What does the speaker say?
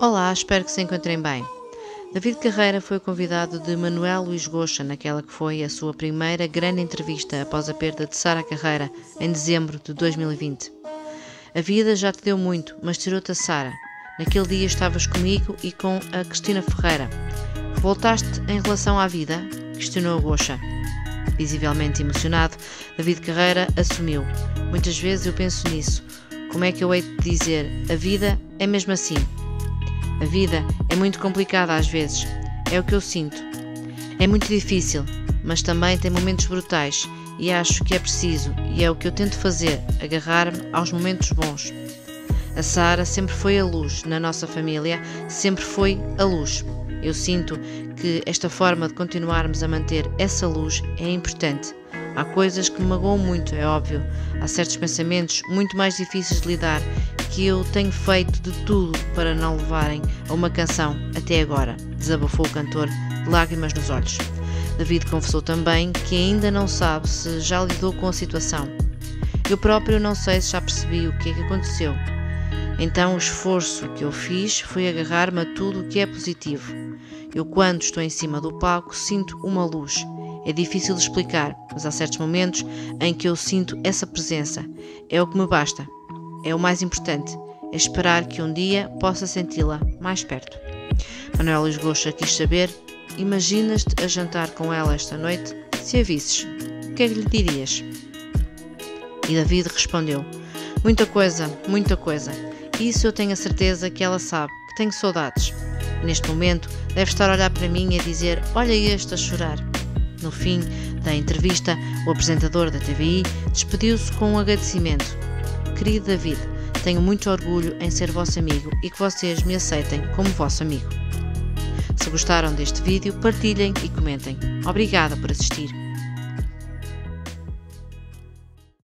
Olá, espero que se encontrem bem. David Carreira foi convidado de Manuel Luís Goxa naquela que foi a sua primeira grande entrevista após a perda de Sara Carreira em dezembro de 2020. A vida já te deu muito, mas tirou-te a Sara. Naquele dia estavas comigo e com a Cristina Ferreira. Voltaste em relação à vida? Questionou Goxa. Visivelmente emocionado, David Carreira assumiu. Muitas vezes eu penso nisso. Como é que eu hei de dizer? A vida é mesmo assim. A vida é muito complicada às vezes, é o que eu sinto. É muito difícil, mas também tem momentos brutais e acho que é preciso, e é o que eu tento fazer, agarrar-me aos momentos bons. A Sara sempre foi a luz na nossa família, sempre foi a luz. Eu sinto que esta forma de continuarmos a manter essa luz é importante. Há coisas que me magoam muito, é óbvio. Há certos pensamentos muito mais difíceis de lidar que eu tenho feito de tudo para não levarem a uma canção até agora, desabafou o cantor de lágrimas nos olhos. David confessou também que ainda não sabe se já lidou com a situação. Eu próprio não sei se já percebi o que é que aconteceu. Então o esforço que eu fiz foi agarrar-me a tudo o que é positivo. Eu, quando estou em cima do palco, sinto uma luz. É difícil de explicar, mas há certos momentos em que eu sinto essa presença. É o que me basta é o mais importante, é esperar que um dia possa senti-la mais perto. Manuel Goxa quis saber: imaginas-te a jantar com ela esta noite? Se a visses, o que é que lhe dirias? E David respondeu: Muita coisa, muita coisa. Isso eu tenho a certeza que ela sabe, que tenho saudades. Neste momento, deve estar a olhar para mim e a dizer: Olha este a chorar. No fim da entrevista, o apresentador da TVI despediu-se com um agradecimento Querido David, tenho muito orgulho em ser vosso amigo e que vocês me aceitem como vosso amigo. Se gostaram deste vídeo, partilhem e comentem. Obrigada por assistir.